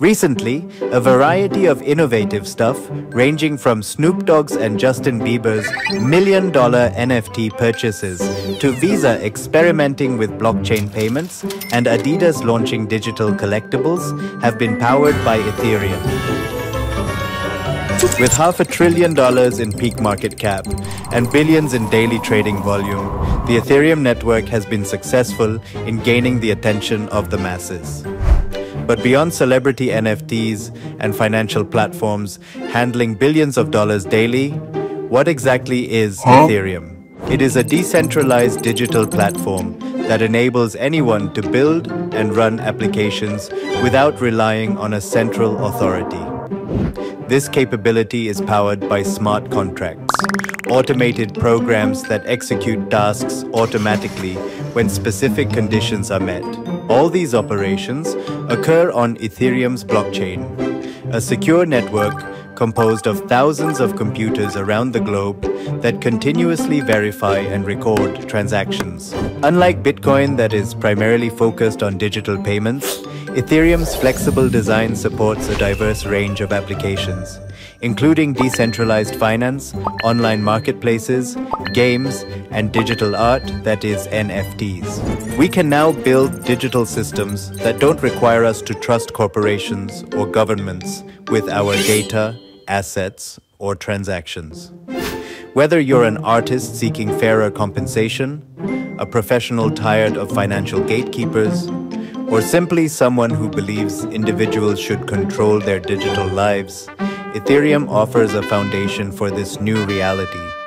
Recently, a variety of innovative stuff, ranging from Snoop Dogg's and Justin Bieber's million dollar NFT purchases to Visa experimenting with blockchain payments and Adidas launching digital collectibles, have been powered by Ethereum. With half a trillion dollars in peak market cap and billions in daily trading volume, the Ethereum network has been successful in gaining the attention of the masses. But beyond celebrity NFTs and financial platforms handling billions of dollars daily, what exactly is huh? Ethereum? It is a decentralized digital platform that enables anyone to build and run applications without relying on a central authority. This capability is powered by smart contracts, automated programs that execute tasks automatically when specific conditions are met. All these operations occur on Ethereum's blockchain, a secure network composed of thousands of computers around the globe that continuously verify and record transactions. Unlike Bitcoin that is primarily focused on digital payments, Ethereum's flexible design supports a diverse range of applications, including decentralized finance, online marketplaces, games, and digital art, that is NFTs. We can now build digital systems that don't require us to trust corporations or governments with our data, assets, or transactions. Whether you're an artist seeking fairer compensation, a professional tired of financial gatekeepers, or simply someone who believes individuals should control their digital lives, Ethereum offers a foundation for this new reality.